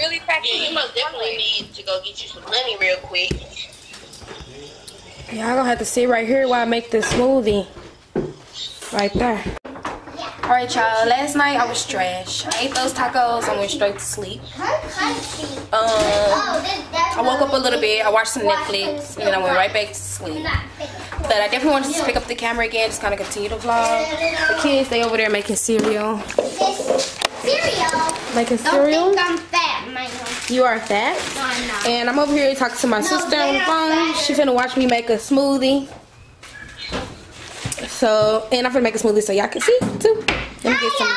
really packing? Yeah, you most definitely need to go get you some honey real quick. Y'all gonna have to sit right here while I make this smoothie. Right there. Alright, y'all. Last night I was trash. I ate those tacos and went straight to sleep. Um, I woke up a little bit. I watched some Netflix and then I went right back to sleep. But I definitely wanted to pick up the camera again, just kind of continue to vlog. The kids, they over there making cereal. Cereal. Making Don't cereal. think I'm fat, Michael. You are fat. No, I'm not. And I'm over here talking to my sister on the phone. She finna watch me make a smoothie. So, and I'm finna make a smoothie so y'all can see too. Let me get some.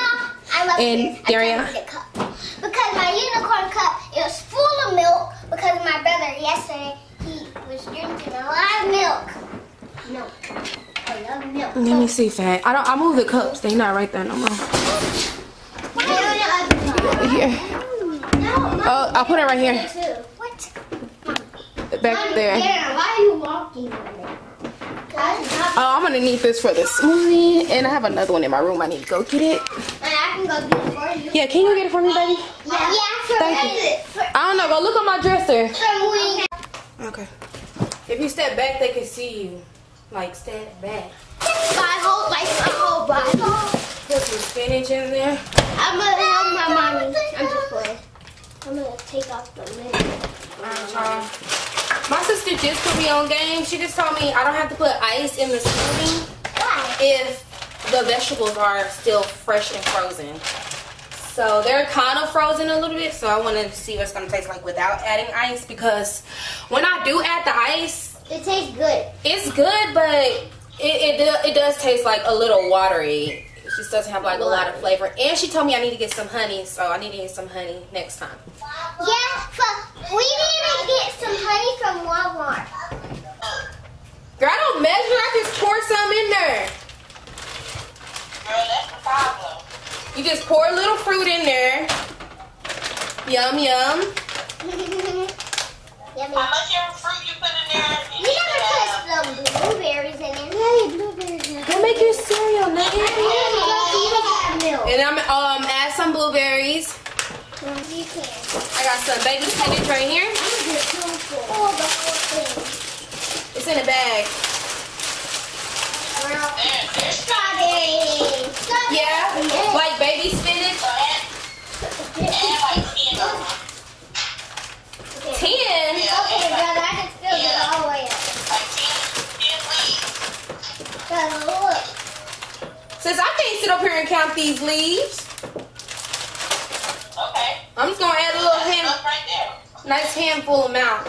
I love And this. Daria. tried the cup. Because my unicorn cup, it was full of milk. Because my brother yesterday, he was drinking a lot of milk. Milk. I love milk. Let me see, fat. I don't. I move the cups. They're not right there no more. Here. Oh, I'll put it right here, What? back there. Why are you walking? Oh, I'm gonna need this for the smoothie, and I have another one in my room. I need to go get it. Can go get it for you. Yeah, can you get it for me, baby? Yeah, Thank you. I don't know. Go look on my dresser. Okay. If you step back, they can see you. Like step back. Bible, like my whole Bible. Put some spinach in there. I'm gonna help my mommy. I'm just playing. I'm gonna take off the lid. Y'all. Uh-huh. My sister just put me on game. She just told me I don't have to put ice in the smoothie Why? if the vegetables are still fresh and frozen. So they're kind of frozen a little bit. So I wanted to see what it's gonna taste like without adding ice because when I do add the ice, It tastes good. it's good, but it it, it does taste like a little watery. It just doesn't have like a lot of flavor. And she told me I need to get some honey, so I need to get some honey next time. Yeah, but we need to get some honey from Walmart. Girl, I don't measure. I just pour some in there. Girl, that's the problem. You just pour a little fruit in there. Yum yum. Yummy. How much of fruit you put in there? You never put some blueberries in it. Hey, blueberries. Go make your cereal, nugget. And I'm um add some blueberries. Can. I got some baby spinach right here. It's in a bag. Strawberry. Yeah, like baby spinach. so add, add like 10 of them. Ten. Okay, like, I just filled it all the way up 10, 10 leaves. Girl, look. Since I can't sit up here and count these leaves, Okay. I'm just gonna add a little That's hand, right there. nice handful amount.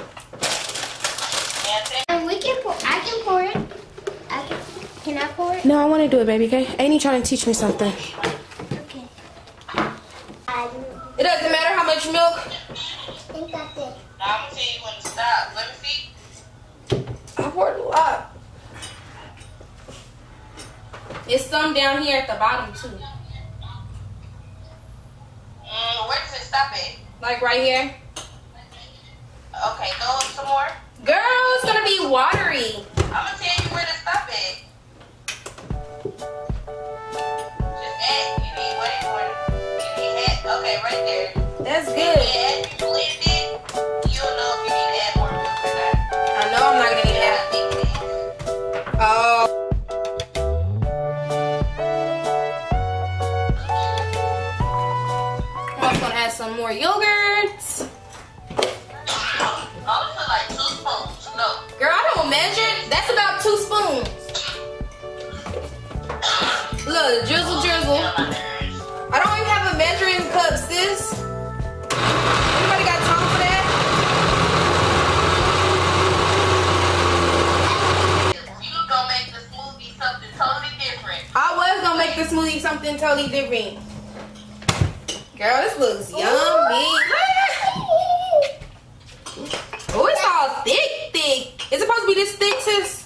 And And we can pour. I can pour it. I can. Can I pour it? No, I want to do it, baby. Okay, Ain't you trying to teach me something. Okay. It doesn't matter how much milk. think that's it. now I'm gonna tell you when to stop. Let me see. I poured a lot. It's some down here at the bottom too, Mm, where does it stop at? like right here. Okay, go up some more. Girl, it's gonna be watery. I'm gonna tell you where to stop at. Just add. You need more. You need add. Okay, right there. That's good. Gonna add some more yogurt. This is like spoons. No. Girl, I don't measure. That's about two spoons. Look, drizzle, drizzle. Get on my nerves. I don't even have a measuring cup, sis. Anybody got time for that? You gonna make the smoothie something totally different. I was gonna make the smoothie something totally different. Girl, this looks yummy. Oh, it's all thick, thick. Is it supposed to be this thick, sis?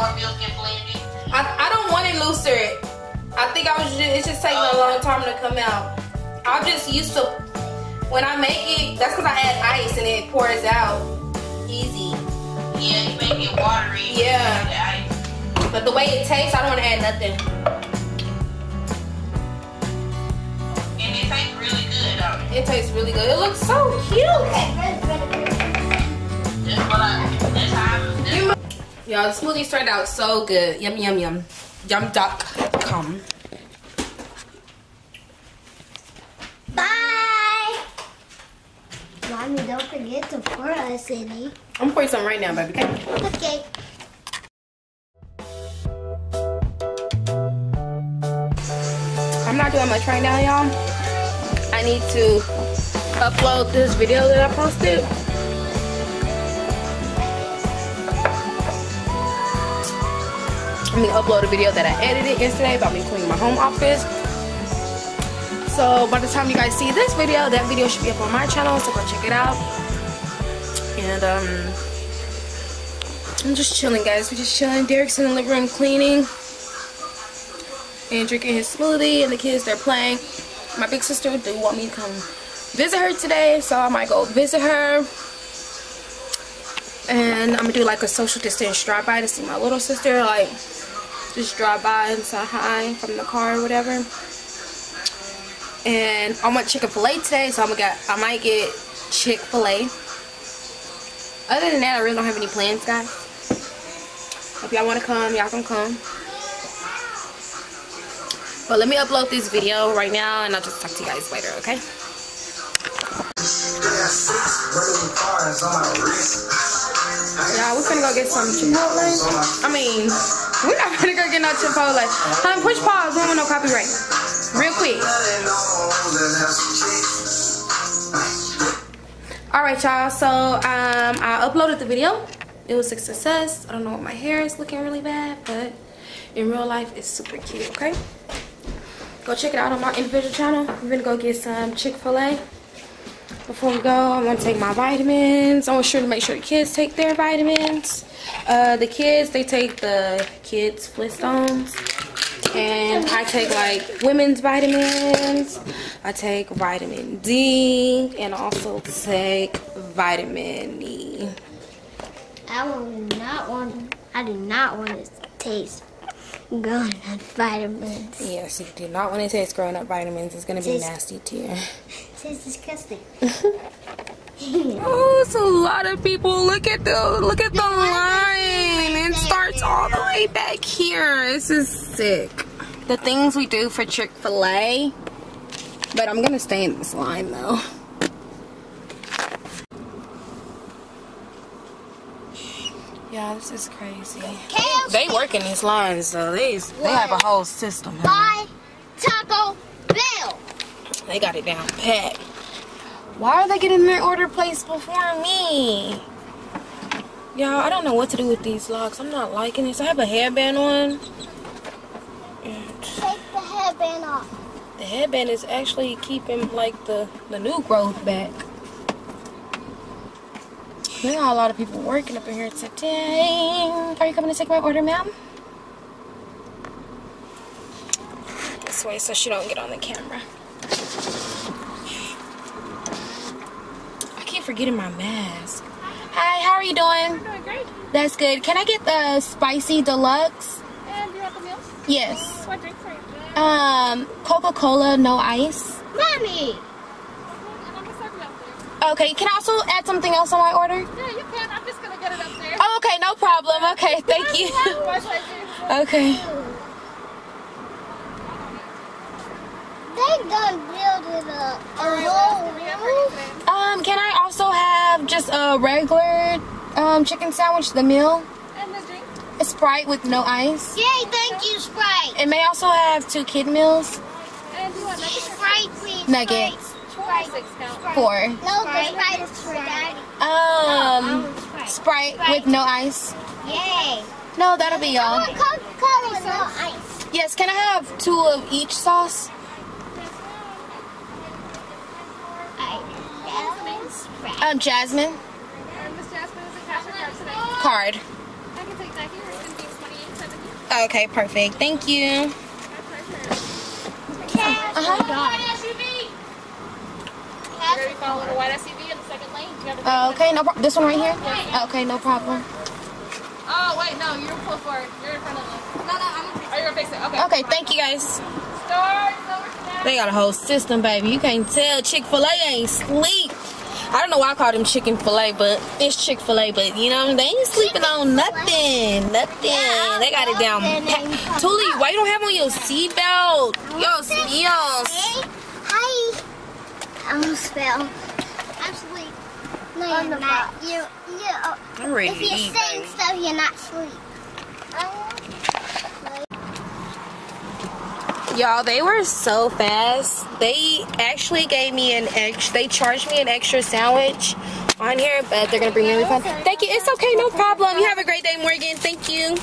More milk and. I, I don't want it looser. I think I was just, it's just taking a long time to come out. I'm just used to, when I make it, that's because I add ice and it pours out easy. Yeah, you make it watery. Yeah. The. But the way it tastes, I don't want to add nothing. And it tastes really good, it? Tastes really good. It looks so cute. That's what I, that's how I, that's Y'all, the smoothie turned out so good. Yum, yum, yum. Yum.com. Bye. Mommy, don't forget to pour us any. I'm gonna pour you some right now, baby. Okay? Okay. I'm not doing much right now, y'all. I need to upload this video that I posted. I'm gonna upload a video that I edited yesterday about me cleaning my home office. So by the time you guys see this video, that video should be up on my channel, so go check it out. And um I'm just chilling guys. We're just chilling. Derek's in the living room cleaning and drinking his smoothie and the kids they're playing my big sister do want me to come visit her today so i might go visit her and i'm gonna do like a social distance drive by to see my little sister like just drive by and say hi from the car or whatever and i want chick-fil-a today so i'm gonna get i might get chick-fil-a other than that i really don't have any plans guys if y'all want to come y'all can come but let me upload this video right now and I'll just talk to you guys later, okay? Yeah, we're finna go get some Chipotle. I mean, we're not finna go get no Chipotle. Hun, push pause. We don't want no copyright. Real quick. Alright, y'all. So, um, I uploaded the video. It was a success. I don't know what my hair is looking really bad, but in real life, it's super cute, okay? go check it out on my individual channel. We're gonna go get some Chick-fil-A. Before we go, I want to take my vitamins. I want sure to make sure the kids take their vitamins. Uh, the kids, they take the kids Flintstones. And I take like women's vitamins. I take vitamin D and also take vitamin E. I do not want. I do not want to taste good on vitamins. Yes, you do not want to taste grown up vitamins. It's gonna be Taste- nasty to you. It tastes disgusting. Oh, it's a lot of people. Look at the look at the line. It starts all the way back here. This is sick. The things we do for Chick-fil-A. But I'm gonna stay in this line though. Yeah, this is crazy. KFC. They work in these lines so They they have a whole system. Buy Taco Bell. They got it down pat. Why are they getting their order placed before me? Y'all, I don't know what to do with these locks. I'm not liking this. I have a headband on. Take the headband off. the headband is actually keeping like the, the new growth back. There are a lot of people working up in here today. Are you coming to take my order, ma'am? This way so she don't get on the camera. I keep forgetting my mask. Hi, how are you doing? I'm Doing great. That's good. Can I get the spicy deluxe? And do you want the meals? Yes. What drinks are you? Um, Coca-Cola, no ice. Mommy. And I'm gonna serve you up there. Okay, can I also add something else on my order? Yeah, you can. I'm just gonna get it up there. Oh, okay, no problem. Okay, thank you. Okay. They done have for you room. today? Um, can I also have just a regular um chicken sandwich, the meal? And the drink? A Sprite with no ice. Yay, thank you, Sprite. It may also have two kid meals. And you want nuggets Sprite, please. Nuggets. Sprite? Four. No, the Sprite is for Daddy. Um, Sprite with no ice. Yay. No, that'll be I all. want Coca-Cola with no ice. Yes, can I have two of each sauce? Sprite. Um, Jasmine. Jasmine is a card today. Card. I can take that here. It's going to be twenty-eight seventy. Okay, perfect. Thank you. My pleasure. White SUV. You're going to be following a white SUV in the second lane. Uh, okay, no problem. This one right here? Okay, no problem. Oh, wait, no, you're pull forward. You're in front of them. No, no, I'm going to Oh, you're going to fix it. Okay. Okay, thank you guys. Stars over. They got a whole system, baby. You can't tell Chick-fil-A ain't sleep. I don't know why I call them chicken filet, but it's Chick-fil-A. But you know, they ain't sleeping on nothing, nothing. They got it down. pat. Tuli, why you don't have on your seatbelt? Yo, Sneos. Hey, hi. I almost fell. I'm asleep. No, you're not. You, you, oh, I'm ready if you're eat, saying baby. stuff, you're not asleep. Y'all, they were so fast. They actually gave me an extra, they charged me an extra sandwich on here, but they're gonna bring me a refund. Thank you. It's okay, no problem. You have a great day, Morgan. Thank you.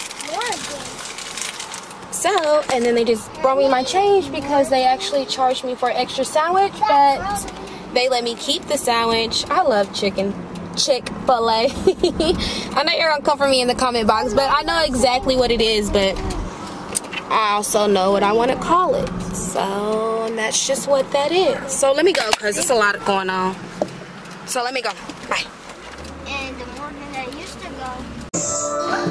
So, and then they just brought me my change because they actually charged me for an extra sandwich, but they let me keep the sandwich. I love chicken. Chick-fil-A. I know you're gonna come for me in the comment box, but I know exactly what it is, but I also know what I want to call it. So, and that's just what that is. So let me go because it's a lot going on. So let me go. Bye. And the morning I used to go.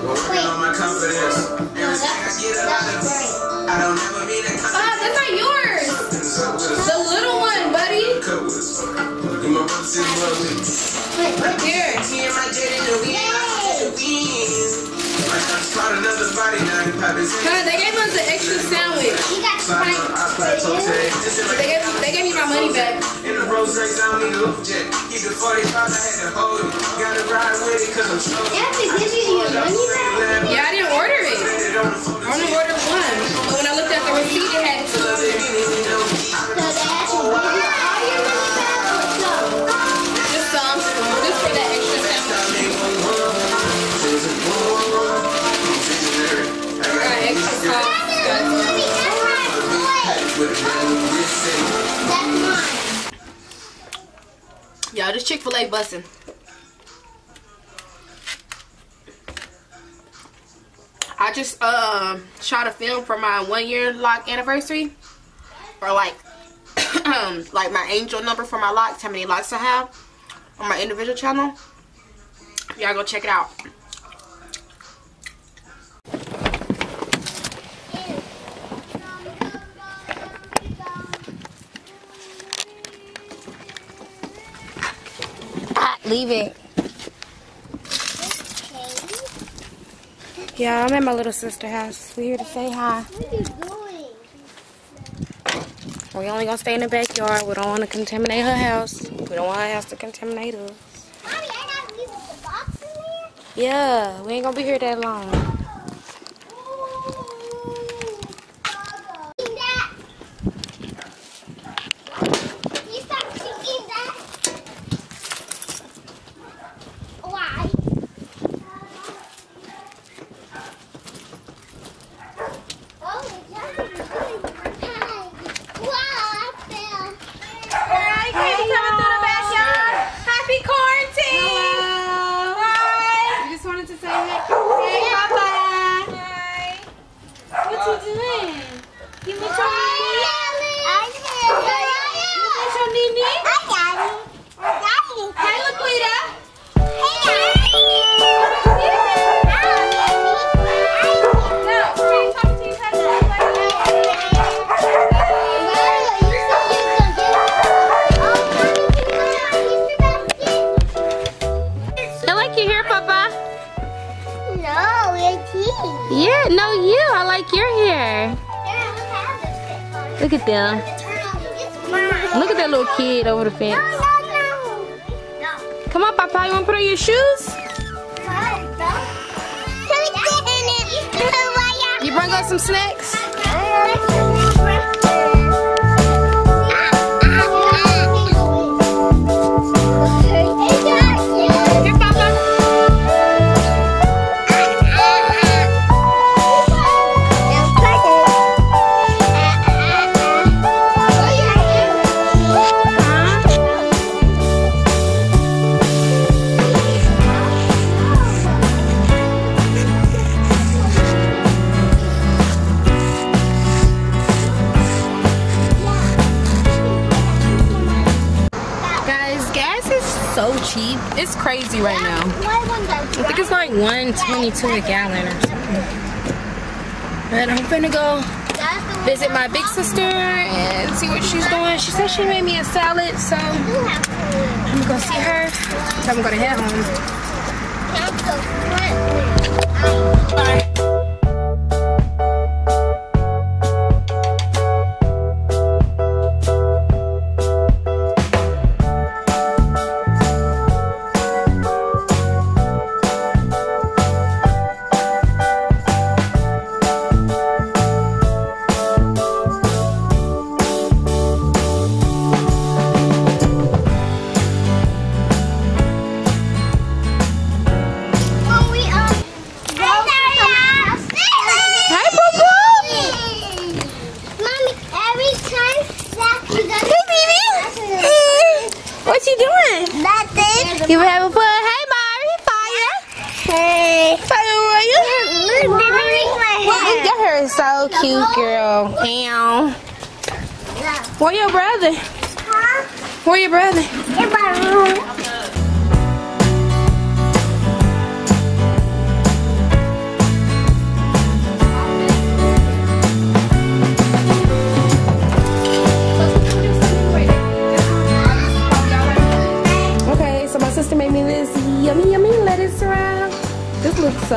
Working on my confidence. Everything I get out of it. I don't ever mean that Ah, that's not yours. confidence. I was The little one, buddy. cut with this fucker. Look at my brother sitting well with me. Here. Me and my jet in the wind. I the wind. I just caught another body now. You pop his head. they gave us an extra sandwich. You got Slide on I plateau tag. Just in They gave, they gave me my money back. in the rose I don't need a look jet. Keep the 45, I had to hold it. Gotta ride with it, cause I'm strong. They have to give you your money back? I one. But when I looked at the receipt, it had two. Just some. Just for that extra. Y'all, this Chick-fil-A bussin'. I just uh, shot a film for my one year lock anniversary. Or like like my angel number for my locks, how many locks I have on my individual channel. Y'all go check it out. Ah, leave it. Yeah, I'm at my little sister house. We're here to say hi. What are you doing? We only gonna stay in the backyard. We don't want to contaminate her house. We don't want her house to contaminate us. Mommy, I gotta leave the box in there? Yeah, we ain't gonna be here that long. Yeah, no, you. I like your hair. Look at them. Look at that little kid over the fence. no, no. No. Come on, Papa. You wanna put on your shoes? You bring us some snacks? Cheap. It's crazy right now. I think it's like 122 a gallon or something. But I'm finna go visit my big sister and see what she's doing. She said she made me a salad, so I'm gonna go see her. So I'm gonna head home. Bye.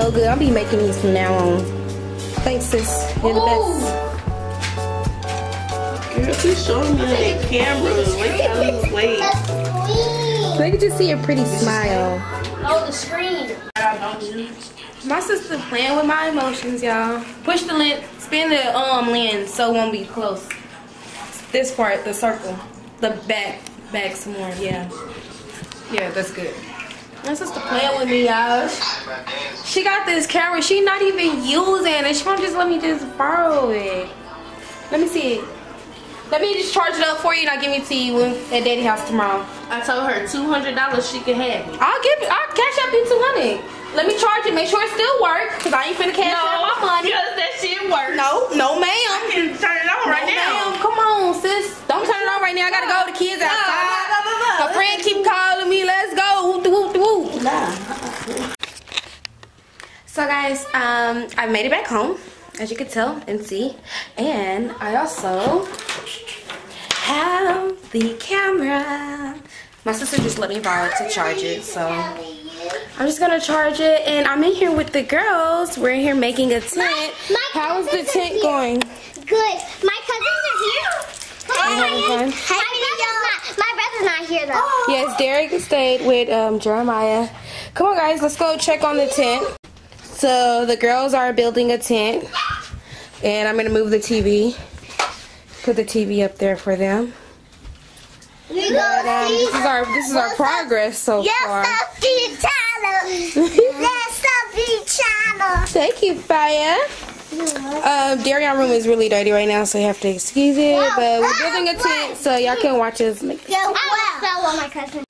So good. I'll be making these from now on. Thanks, sis. You're the best. Girl, she's showing me on that camera. Wait till you wait. They could just see a pretty smile. Oh, the screen. My sister playing with my emotions, y'all. Push the lens, spin the um lens so it won't be close. This part, the circle, the back, back some more, yeah. Yeah, that's good. My sister playing with me, y'all. She got this camera. She not even using it. She won't just let me just borrow it. Let me see it. Let me just charge it up for you and I'll give it to you at daddy house tomorrow. I told her $200 she can have it. I'll give it. I'll cash up you 200 Let me charge it. Make sure it still works because I ain't finna cash no, out my money. because that shit works. No, no ma'am. I can turn it on right no, now. Come on, sis. Don't turn it on right now. I gotta go. The kids outside. No, no, no, no. My friend keep calling me. Let's go. Whoop, whoop, whoop. Nah. So guys, um, I made it back home, as you can tell and see. And I also have the camera. My sister just let me borrow it to charge it, so I'm just gonna charge it. And I'm in here with the girls. We're in here making a tent. My- my How's the tent here. going? Good. My cousins are here. You having fun? My brother's not. My brother's not here though. Yes, Derek stayed with um, Jeremiah. Come on, guys, let's go check on the tent. So the girls are building a tent, and I'm gonna move the TV. Put the TV up there for them. We But, um, this is our this is our progress so far. Yes, channel. Yes, channel. Thank you, Faya. Um, Darion room is really dirty right now, so you have to excuse it. But we're building a tent, so y'all can watch us make. Go well. I want my cousin.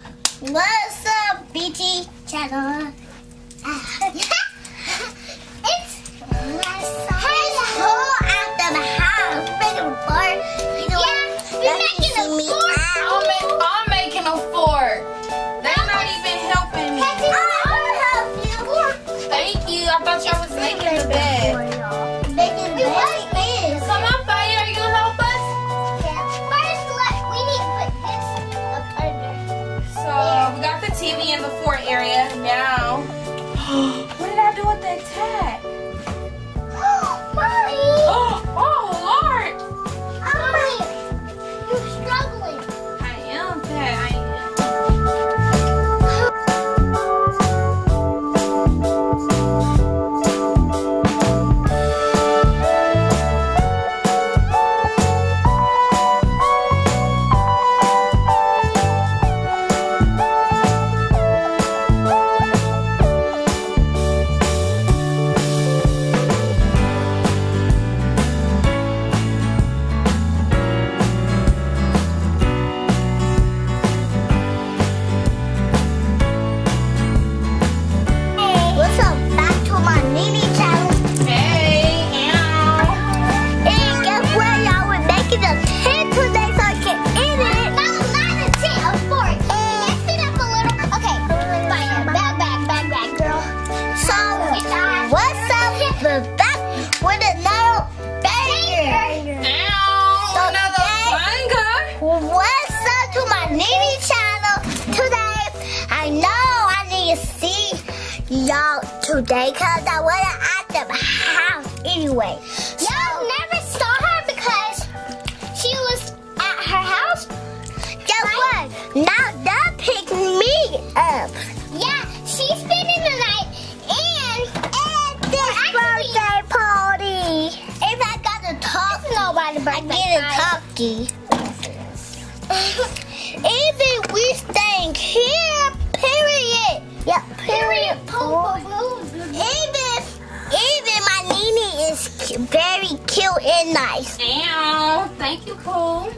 What's up, BT channel? it's hello at the house. Today because I wasn't at the house anyway. Y'all never saw her because she was at her house. Guess what? Now that picked me up. Yeah, she's spending the night and at this birthday party. If I got to talk, nobody I get a talkie. Thank you, Cool.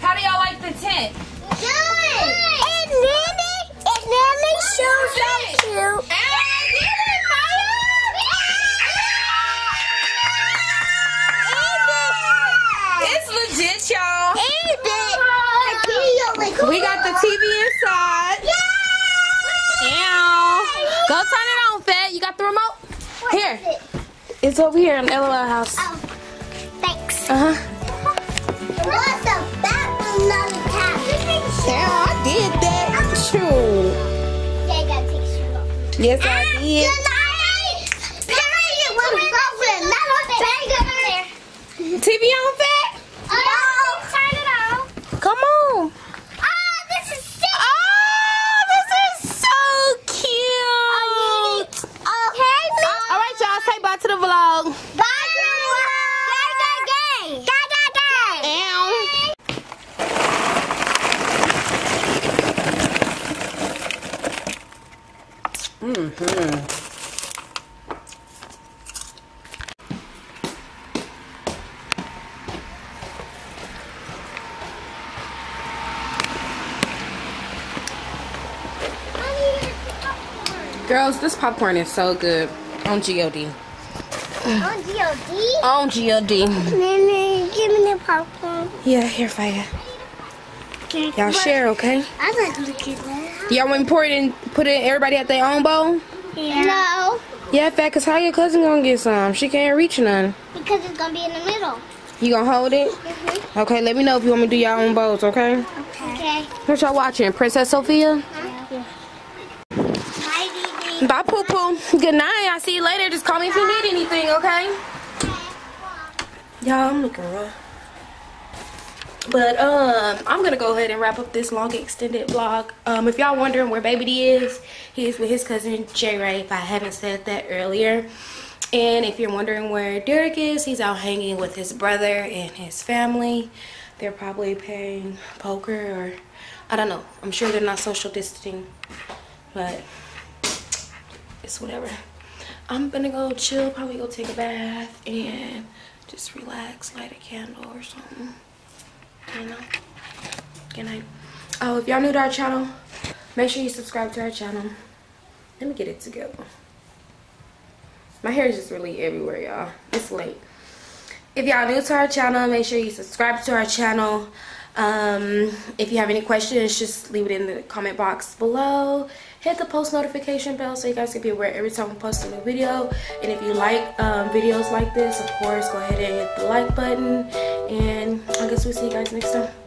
How do y'all like the tent? Good. And Nini, and Nini shoes so cute. It's legit, y'all. We got the TV inside. Ow. Go turn it on, Fed. You got the remote? Here. It's over here in LOL house. Oh, thanks. Uh huh. Yes, I did. Girls, this popcorn is so good on GOD. On G.O.D. On GOD. Nene, give me the popcorn. Yeah, here, Faya. Y'all share, okay? I like to look at that. Y'all want to pour it in, put it in everybody at their own bowl? Yeah. No, Yeah, fat, cause how your cousin gonna get some? She can't reach none. because it's gonna be in the middle. You gonna hold it? Mm-hmm. Okay, let me know if you want me to do your own bowls, okay? Okay. What y'all watching? Princess Sofia? Bye, Poo Poo. Good night. I'll see you later. Just call me if you need anything, okay? Y'all, I'm looking rough. But um, I'm gonna go ahead and wrap up this long extended vlog. Um, if y'all wondering where Baby D is, he is with his cousin J Ray. If I haven't said that earlier. And if you're wondering where Derek is, he's out hanging with his brother and his family. They're probably playing poker or I don't know. I'm sure they're not social distancing, but it's whatever. I'm gonna go chill, probably go take a bath and just relax, light a candle or something. You know? Good night. Oh, if y'all new to our channel, make sure you subscribe to our channel. Let me get it together. My hair is just really everywhere, y'all. It's late. If y'all new to our channel, make sure you subscribe to our channel. Um, if you have any questions, just leave it in the comment box below. Hit the post notification bell so you guys can be aware every time we post a new video. And if you like um, videos like this, of course, go ahead and hit the like button. And I guess we'll see you guys next time.